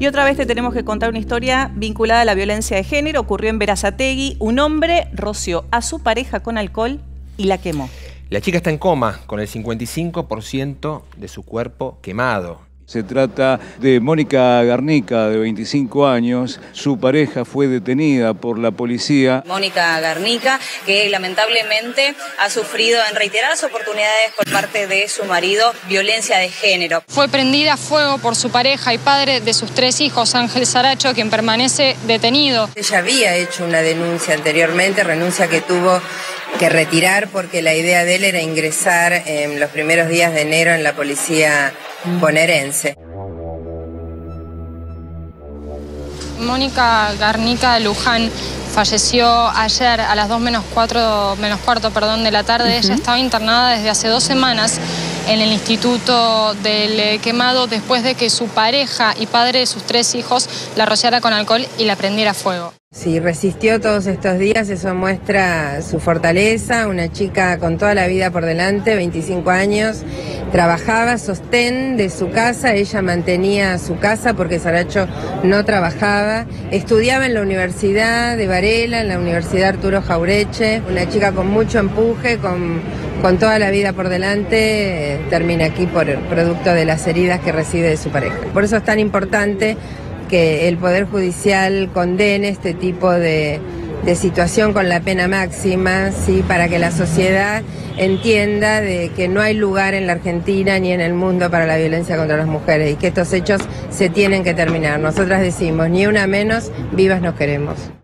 Y otra vez te tenemos que contar una historia vinculada a la violencia de género. Ocurrió en Verazategui. Un hombre roció a su pareja con alcohol y la quemó. La chica está en coma, con el 55% de su cuerpo quemado. Se trata de Mónica Garnica, de 25 años. Su pareja fue detenida por la policía. Mónica Garnica, que lamentablemente ha sufrido en reiteradas oportunidades por parte de su marido violencia de género. Fue prendida a fuego por su pareja y padre de sus tres hijos, Ángel Saracho, quien permanece detenido. Ella había hecho una denuncia anteriormente, renuncia que tuvo que retirar porque la idea de él era ingresar en los primeros días de enero en la policía bonaerense. Mónica Garnica Luján falleció ayer a las 2 menos 4, menos cuarto perdón, de la tarde. Ella estaba internada desde hace dos semanas en el Instituto del Quemado después de que su pareja y padre de sus tres hijos la rociara con alcohol y la prendiera fuego. Si resistió todos estos días, eso muestra su fortaleza, una chica con toda la vida por delante, 25 años, trabajaba sostén de su casa, ella mantenía su casa porque Saracho no trabajaba, estudiaba en la Universidad de Varela, en la Universidad Arturo Jaureche, una chica con mucho empuje, con, con toda la vida por delante, termina aquí por producto de las heridas que recibe de su pareja. Por eso es tan importante que el Poder Judicial condene este tipo de, situación con la pena máxima, ¿sí? para que la sociedad entienda de que no hay lugar en la Argentina ni en el mundo para la violencia contra las mujeres y que estos hechos se tienen que terminar. Nosotras decimos, ni una menos, vivas nos queremos.